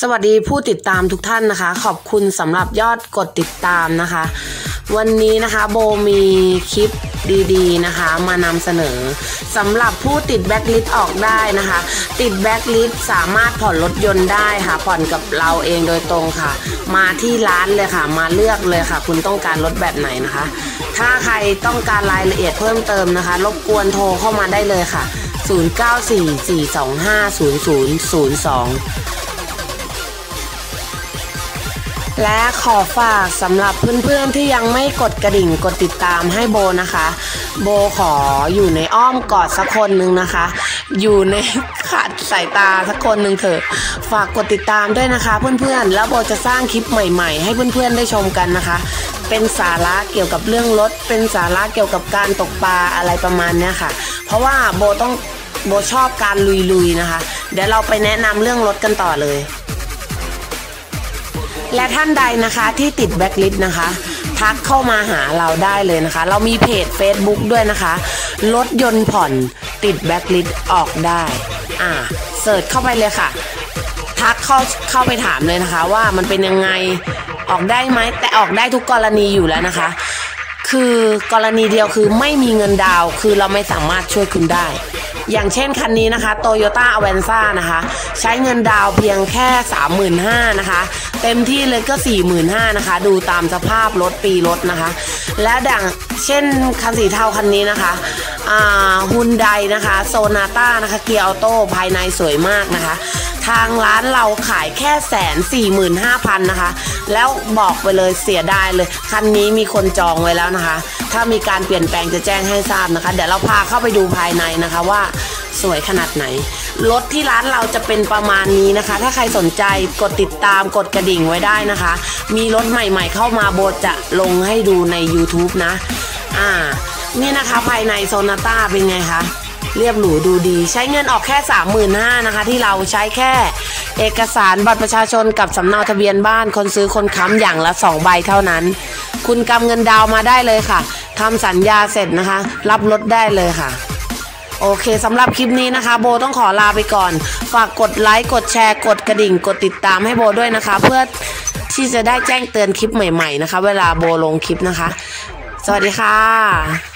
สวัสดีผู้ติดตามทุกท่านนะคะ ขอบคุณสำหรับยอดกดติดตามนะคะ วันนี้นะคะโบมีคลิปดีๆนะคะ มานำเสนอสำหรับผู้ติดแบ็กลิสออกได้นะคะ ติดแบ็กลิสสามารถผ่อนรถยนต์ได้ค่ะ ผ่อนกับเราเองโดยตรงค่ะ มาที่ร้านเลยค่ะ มาเลือกเลยค่ะ คุณต้องการรถแบบไหนนะคะ ถ้าใครต้องการรายละเอียดเพิ่มเติมนะคะ รบกวนโทรเข้ามาได้เลยค่ะ 0944250002 และขอฝากสำหรับเพื่อนๆที่ยังไม่กดกระดิ่งกดติดตามให้โบนะคะ โบขออยู่ในอ้อมกอดสักคนหนึ่งนะคะ อยู่ในขาดสายตาสักคนหนึ่งเถอะ ฝากกดติดตามด้วยนะคะเพื่อนๆ แล้วโบจะสร้างคลิปใหม่ ๆ ให้เพื่อนๆได้ชมกันนะคะ เป็นสาระเกี่ยวกับเรื่องรถ เป็นสาระเกี่ยวกับการตกปลาอะไรประมาณเนี้ยค่ะ เพราะว่าโบต้องโบชอบการลุยๆนะคะ เดี๋ยวเราไปแนะนำเรื่องรถกันต่อเลย และท่านใดนะคะที่ติดแบ็คลิสต์นะคะ ทักเข้ามาหาเราได้เลยนะคะ เรามีเพจ Facebook ด้วยนะคะรถยนต์ผ่อนติดแบ็คลิสต์ออกได้ อ่าเสิร์ชเข้าไปเลยค่ะ ทักเข้าเข้าไปถามเลยนะคะ ว่ามันเป็นยังไงออกได้ไหมแต่ออกได้ทุกกรณีอยู่แล้วนะคะ คือกรณีเดียวคือไม่มีเงินดาว คือเราไม่สามารถช่วยคุณได้ อย่างเช่นคันนี้นะคะ Toyota Avanza นะคะ ใช้เงินดาวเพียงแค่ 35,000นะคะ เต็มที่เลยก็ 45,000นะคะ ดูตามสภาพรถปีรถนะคะ และดังเช่นคันสีเทาคันนี้นะคะฮุนไดนะคะโซนาต้านะคะเกียร์ออโต้ภายในสวยมากนะคะ ทางร้านเราขายแค่แสนสี่หมื่นห้าพันนะคะ แล้วบอกไปเลยเสียดายเลย คันนี้มีคนจองไว้แล้วนะคะ ถ้ามีการเปลี่ยนแปลงจะแจ้งให้ทราบนะคะ เดี๋ยวเราพาเข้าไปดูภายในนะคะว่า สวยขนาดไหน รถที่ร้านเราจะเป็นประมาณนี้นะคะ ถ้าใครสนใจกดติดตามกดกระดิ่งไว้ได้นะคะ มีรถใหม่ๆเข้ามาโบจะลงให้ดูใน YouTube นะ อ่า นี่นะคะภายในโซนาต้าเป็นไงคะเรียบหรูดูดี ใช้เงินออกแค่ 35,000นะคะ ที่เราใช้แค่ เอกสารบัตรประชาชนกับสำเนาทะเบียนบ้านคนซื้อคนค้ำอย่างละ 2 ใบเท่านั้น คุณกำเงินดาวมาได้เลยค่ะทำสัญญาเสร็จนะคะ รับรถได้เลยค่ะ โอเคสำหรับคลิปนี้นะคะ โบต้องขอลาไปก่อน ฝากกดไลค์กดแชร์ กดกระดิ่ง กดติดตามให้โบด้วยนะคะ เพื่อที่จะได้แจ้งเตือนคลิปใหม่ ๆ นะคะ เวลาโบลงคลิปนะคะ สวัสดีค่ะ